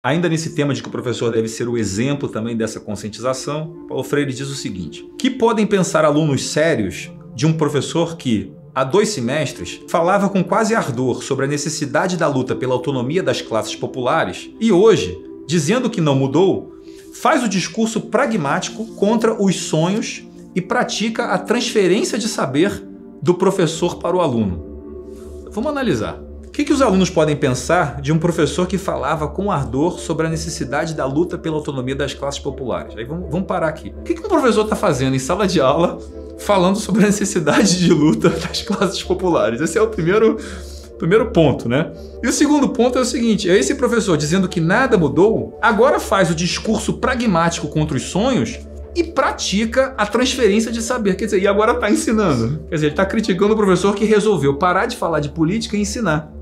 Ainda nesse tema de que o professor deve ser o exemplo também dessa conscientização, Paulo Freire diz o seguinte: que podem pensar alunos sérios de um professor que, há dois semestres, falava com quase ardor sobre a necessidade da luta pela autonomia das classes populares e hoje, dizendo que não mudou, faz o discurso pragmático contra os sonhos e pratica a transferência de saber do professor para o aluno. Vamos analisar. Que, que os alunos podem pensar de um professor que falava com ardor sobre a necessidade da luta pela autonomia das classes populares? Aí vamos, vamos parar aqui. O que, que um professor está fazendo em sala de aula falando sobre a necessidade de luta das classes populares? Esse é o primeiro, primeiro ponto, né? E o segundo ponto é o seguinte: é esse professor dizendo que nada mudou, agora faz o discurso pragmático contra os sonhos e pratica a transferência de saber. Quer dizer, e agora está ensinando. Quer dizer, ele está criticando o professor que resolveu parar de falar de política e ensinar.